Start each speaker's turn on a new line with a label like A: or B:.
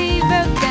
A: she wrote down.